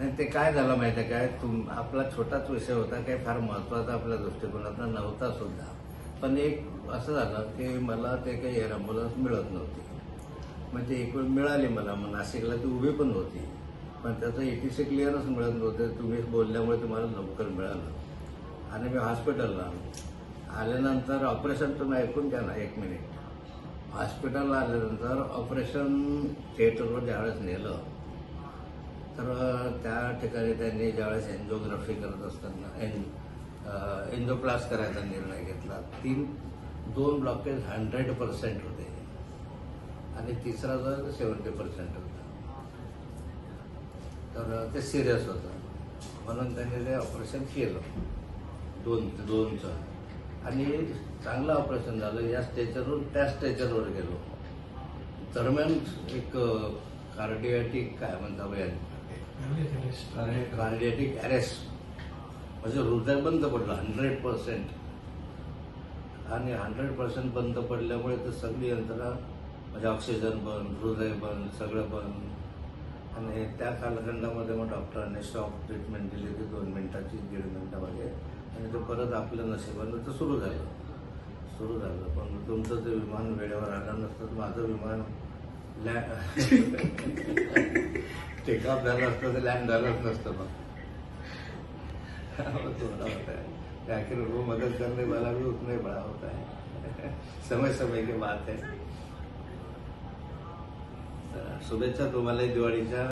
आणि ते काय झालं माहिती आहे काय? तुम आपला छोटाच विषय होता काही फार महत्त्वाचा आपल्या दृष्टिकोनातला नव्हता सुद्धा. पण एक असं झालं की मला ते काही एअर अँब्युलन्स मिळत नव्हती. म्हणजे एक वेळ मिळाली मला मग नाशिकला ती उभी पण होती. पण त्याचं एटीसी क्लिअरच मिळत नव्हतं तुम्ही बोलल्यामुळे तुम्हाला लवकर मिळालं. आणि मी हॉस्पिटलला आल्यानंतर ऑपरेशन तुम्ही ऐकून घ्या ना एक मिनिट हॉस्पिटलला आल्यानंतर ऑपरेशन थिएटरवर ज्यावेळेस नेलं तर त्या ठिकाणी त्यांनी ज्यावेळेस एन्जिओग्राफी करत असताना एन एन्जिओप्लास करायचा निर्णय घेतला. तीन दोन ब्लॉकेज हंड्रेड पर्सेंट होते. आणि तिसरा जो सेवन्टी पर्सेंट होता. तर ते सिरियस होतं. म्हणून त्यांनी ते ऑपरेशन केलं. दोन दोनचं. आणि चांगलं ऑपरेशन झालं. या स्टेचरवरून त्या स्टेचरवर गेलो. दरम्यान एक कार्डियाटिक काय म्हणता आणि कार्डिएटिक अरेस्ट म्हणजे हृदय बंद पडलं हंड्रेड पर्सेंट आणि हंड्रेड पर्सेंट बंद पडल्यामुळे तर सगळी यंत्रणा म्हणजे ऑक्सिजन बंद हृदय बंद सगळं बंद. आणि त्या कालखंडामध्ये मग डॉक्टरांनी शॉक ट्रीटमेंट दिली ती दोन मिनिटाची दीड मिनिटामध्ये. आणि ते परत आपलं नशिबानं तर सुरू झालं. सुरू झालं. पण तुमचं ते विमान वेळेवर आलं नसतं तर माझं विमान लँड टेकऑफ झालं असतं तर लँड झालंच नसतं मग थोड़ा होता है। आखिर वो मदद करने वाला भी उतना ही बड़ा होता है। समय समय की बात है। शुभेच्छा तुम्हाला दिवाळीच्या